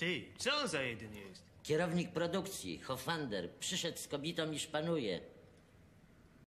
Ty, co za jeden jest? Kierownik produkcji, Hofander, przyszedł z kobietą i szpanuje.